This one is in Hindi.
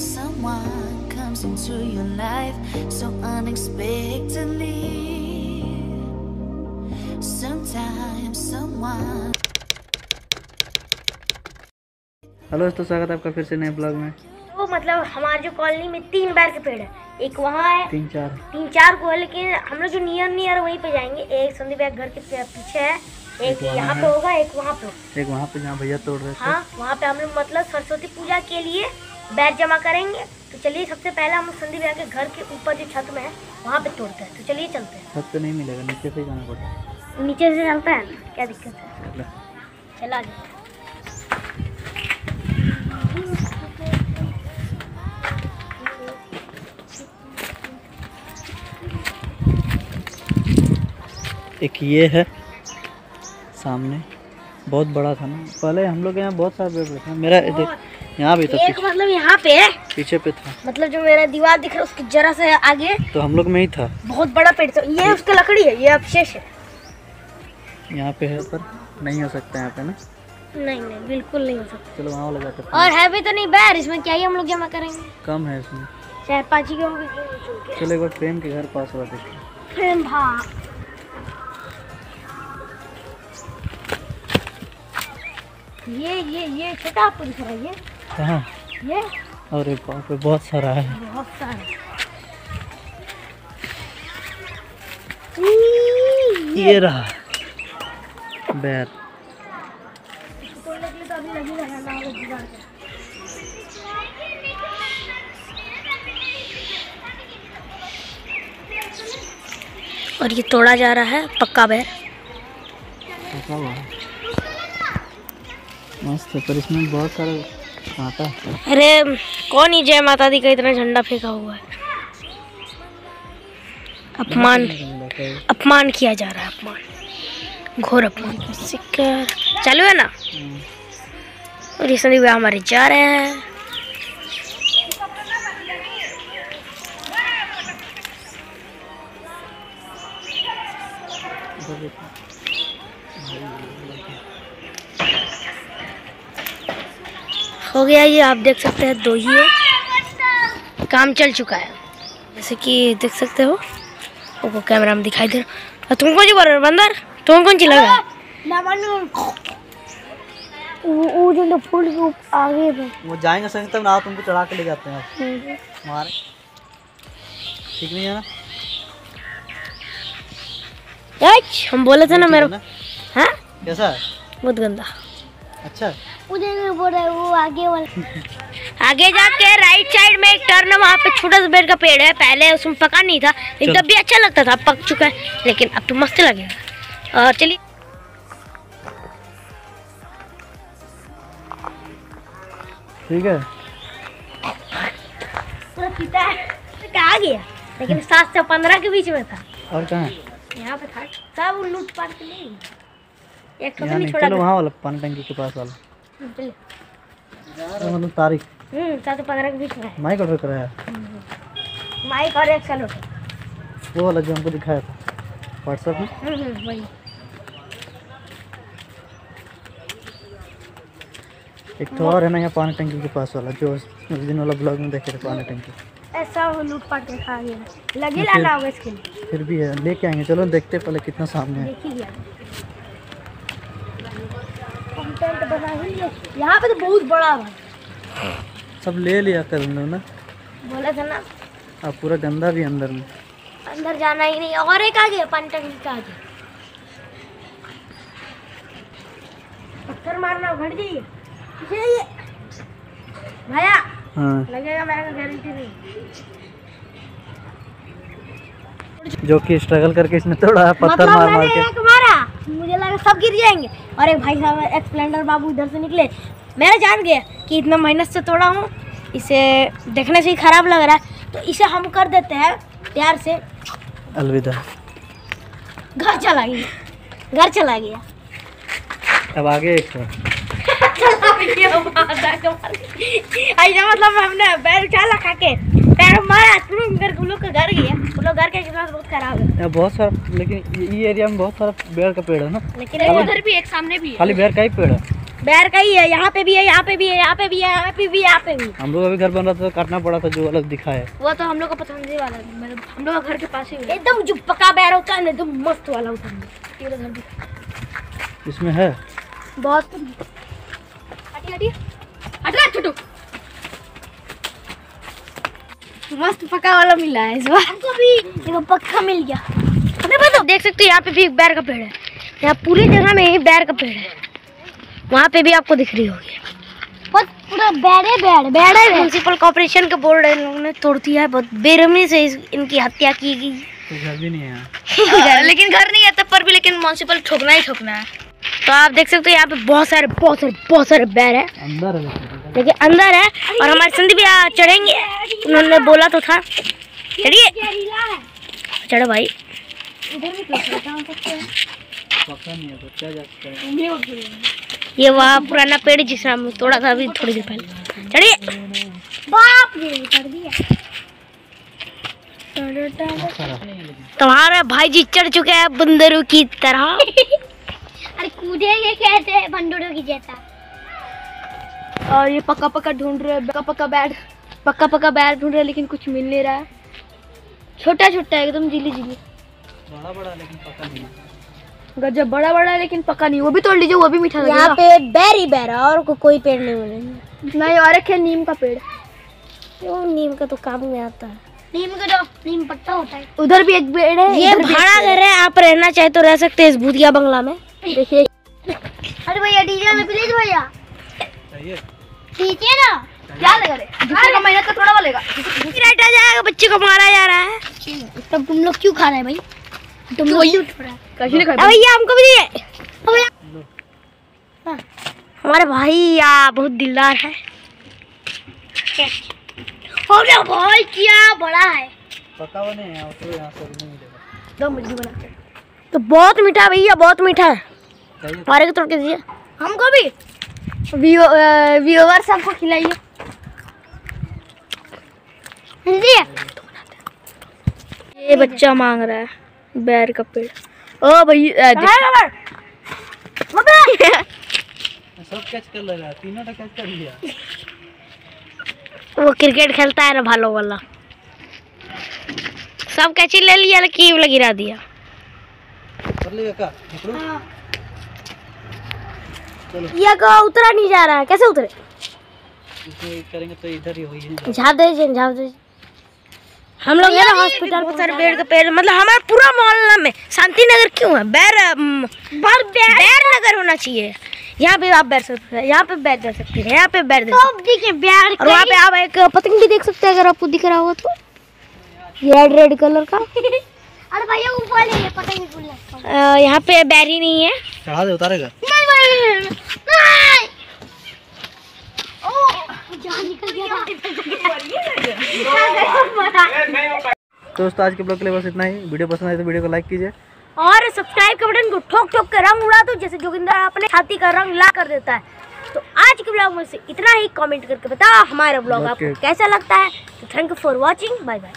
someone comes into your life so unexpectedly. Sometimes someone hello दोस्तों स्वागत है आपका फिर से नए ब्लॉग में। तो मतलब हमारे जो कॉलोनी में तीन बार के पेड़ है। एक वहाँ है तीन चार। तीन चार को है लेकिन हम लोग जो नियर नियर वहीं पे जाएँगे। एक संदीप घर के पीछे है एक वहाँ यहाँ पे होगा एक वहाँ पे एक वहाँ पे जहाँ भैया तोड़ रहे थे। हाँ वहाँ पे हम लोग मतलब सरस्वती पूजा के लिए बैर जमा करेंगे तो चलिए सबसे पहले हम संदीप भैया के घर के ऊपर जो छत में है वहाँ पे तोड़ते हैं। तो चलिए चलते हैं। छत पे नहीं मिलेगा नीचे से ही जाना पड़ेगा नीचे से चलता है? ना क्या दिक्कत है? चला जाए एक ये है सामने। बहुत बड़ा था ना। पहले हम लोग यहाँ बहुत सारे पेड़ थे। मेरा देख यहाँ भी था एक मतलब यहाँ पे है। पीछे, पे था। मतलब जो मेरा दीवार दिख रहा है उसके जरा से आगे। तो हम लोग में ही था। बहुत बड़ा पेड़ था। ये उसकी लकड़ी है ये अवशेष है। यहाँ पे है पर नहीं हो सकता यहाँ पे ना? नहीं नहीं बिल्कुल नहीं हो सकता। चलो वहाँ जाते हैं। और है भी तो नहीं बैर इसमें क्या ही हम लोग जमा करेंगे? कम है इसमें। चार पाँच ही के चलो एक बार प्रेम के घर पास हुआ देखिए प्रेम भा ये ये ये छोटा आपको दिख रहा है ये। कहाँ ये? अरे बाप रे बहुत सारा है। बहुत सारे। ये रहा। बैर। और ये तोड़ा जा रहा है पक्का बैर। मस्त है पर इसमें बहुत सारा अरे कौन ही जय माता दी का इतना झंडा फेंका हुआ है? अपमान अपमान किया जा रहा है अपमान। घोर अपमान। सिक्कर। चालू है ना? और ये संदीप हमारे जा रहे हैं। हो गया ये आप देख सकते हैं दो ही है। काम चल चुका है। जैसे कि देख सकते हो वो कैमरा में दिखाई दे रहा और तुम कौन सी बोल रहे हो बंदर? तुम कौन सी लगा वो जो फूल के आगे पे वो जाएँगे संग तब ना तुमको चढ़ा के ले जाते हैं। हमारे ठीक नहीं है ना? हम बोले थे ना मेरे है? हाँ? कैसा बहुत गंदा। अच्छा मुझे नहीं बोल रहा है वो आगे वाला। आगे जाके राइट साइड में एक टर्न है वहाँ पे छोटा सा पेड़ का पेड़ है पहले उसमें पका नहीं था लेकिन तब भी अच्छा लगता था पक चुका है लेकिन अब तो मस्त लगेगा। और चलिए। ठीक है। पूरा पीता है कहा गया? लेकिन सात से पंद्रह के बीच में था। और कहाँ है? यहाँ पे था सब लूट पाट के ले गए। एक तो नहीं छोड़ा चलो वहाँ वाला पानी टंकी के पास वाला। मतलब तारीख। हम्म सात पंद्रह के बीच में माइक ऑर्डर कराया माइक और एक सैलूट। वो वाला जो हमको दिखाया था व्हाट्सएप में? हम्म हम्म, वही। एक तो और है ना यहाँ पानी टंकी के पास वाला जो उस दिन वाला ब्लॉग में देखे थे पानी टंकी। ऐसा वो लूट पाट के खा गया लगे लाना होगा इसके लिए। फिर भी है लेके आएँगे। चलो देखते पहले कितना सामने है। बना ही? यहाँ पे तो बहुत बड़ा है सब ले लिया कर ना। बोला था ना। अब पूरा गंदा भी अंदर में। अंदर जाना ही नहीं और एक आ गया पानी टंकी का आगे पत्थर मारना घट जाइए भैया हाँ। लगेगा मेरा गारंटी नहीं। जो कि स्ट्रगल करके इसने है पत्थर मतलब मार मार के। मुझे लगा सब गिर जाएँगे। और एक भाई साहब एक्सप्लेंडर बाबू इधर से निकले। मैं जान गया कि इतना मेहनत से तोड़ा हूँ। इसे देखने से ही खराब लग रहा है। तो इसे हम कर देते हैं प्यार से। अलविदा। घर चला गया। घर चला गया। अब आगे एक मतलब हमने बैल उछाला खा के पैर लोग का घर गया वो लोग घर के किस्मत बहुत खराब है। बहुत सारा लेकिन ये- एरिया में बहुत सारा बेर का पेड़ है ना। लेकिन उधर भी एक सामने भी खाली बेर का ही पेड़ है। बैर का ही है यहाँ पे भी है यहाँ पे भी है यहाँ पे भी है यहाँ पे भी यहाँ पे भी। हम लोग अभी घर बन रहा था तो काटना पड़ा था जो अलग दिखा है। वो तो हम लोग का पसंदीदा वाला है मतलब हम लोग घर के पास ही एकदम जो पका बैर होता है ना एकदम मस्त वाला होता है। तेरा घर भी। इसमें है। बहुत हटी हटी। हट रहा छोटू। मस्त पका वाला मिला है इस बार। हमको भी देखो पक्का मिल गया। हमें पता देख सकते हो यहाँ पे भी एक बैर का पेड़ है। यहाँ पूरी जगह में ही बैर का पेड़ है। वहाँ पे भी आपको दिख रही होगी। बहुत पूरा म्यूनसिपल कॉर्पोरेशन के बोर्ड इन लोगों ने तोड़ दिया है। बहुत बेरहमी से इनकी हत्या की गई तो घर भी नहीं है लेकिन घर नहीं है तब पर भी लेकिन म्यूनसिपल ठोकना ही ठोकना है। तो आप देख सकते हो यहाँ पे बहुत सारे बहुत सारे बहुत सारे बैर है। अंदर है। देखिए अंदर है और हमारे संदीप यहाँ चढ़ेंगे। उन्होंने बोला तो था। चढ़िए चढ़ो भाई। है। तो क्या जा सकता है। ये वहाँ पुराना पेड़ जिसमें हम तोड़ा था अभी थोड़ी देर पहले। चढ़िए बाप रे दिया तुम्हारा भाई जी चढ़ चुके हैं बंदरों की तरह। अरे कूदेंगे कैसे? बंदरों की जैसा। और ये पक्का पक्का ढूंढ रहे हैं पक्का पक्का बैट पक्का पक्का बैट ढूंढ रहे लेकिन कुछ मिल नहीं रहा है। छोटा छोटा एकदम जिली जिली बड़ा बड़ा लेकिन पता नहीं गजब बड़ा बड़ा है लेकिन पक्का नहीं वो भी तोड़ लीजिए वो भी मीठा यहाँ पे बैर ही बैर है और को, कोई पेड़ नहीं मिलेंगे। नहीं और एक है नीम का पेड़। वो नीम का तो काम में आता। है नीम का जो नीम पत्ता होता है। उधर भी एक पेड़ है ये भाड़ा घर है आप रहना चाहे तो रह सकते हैं इस भूतिया बंगला में। देखिए। अरे भैया डीजे में प्लीज़ भैया। है ना? क्या लगा दूसरे का मेहनत का थोड़ा बोलेगा राइट आ जाएगा बच्चे को मारा जा रहा है। तब तुम लोग क्यों खा रहे हैं भाई? तुम लोग क्यों है? कैसे नहीं खाए भैया हमको भी दिए। भैया हाँ। हमारे भाई या बहुत दिलदार है। अरे भाई क्या बड़ा है। पता वो नहीं है तो यहाँ से नहीं मिलेगा। दो मुर्गी बना। के तो बहुत मीठा भैया बहुत मीठा है। हमारे को तोड़ के दीजिए। हमको भी? व्यूअर सबको खिलाइए ये बच्चा मांग रहा है बैर का पेड़। ओ भैया सब कैच कर लेगा तीनों तो कैच कर लिया। वो क्रिकेट खेलता है ना भालो वाला। सब कैची ले लिया लेकिन वाला गिरा दिया। कर लेगा का ये का उतरा नहीं जा रहा है। कैसे उतरे? करेंगे तो इधर ही हुई है झाप दे दीजिए झाप दे हम लोग है ना हॉस्पिटल बहुत सारे पेड़ का पेड़ मतलब हमारा पूरा मोहल्ला में शांति नगर क्यों है? बैर अम, बैर। नगर होना चाहिए। यहाँ पे आप बैठ सकते हैं यहाँ पे बैठ जा सकते हैं यहाँ पे बैठ जा सकते हैं। और वहाँ पे आप एक पतंग भी देख सकते हैं अगर आपको दिख रहा होगा तो। ये रेड रेड कलर का। अरे भैया ऊपर ले ले पता नहीं यहाँ पे बैरी नहीं है। चढ़ा दे उतारेगा। तो दोस्तों आज के ब्लॉग के लिए बस इतना ही। वीडियो पसंद आए तो वीडियो को लाइक कीजिए। और सब्सक्राइब के बटन को ठोक ठोक के रंग उड़ा दो जैसे जोगिंदर अपने छाती का रंग ला कर देता है। तो आज के ब्लॉग में से इतना ही। कमेंट करके बताओ हमारा ब्लॉग आपको कैसा लगता है। तो thank you for watching bye bye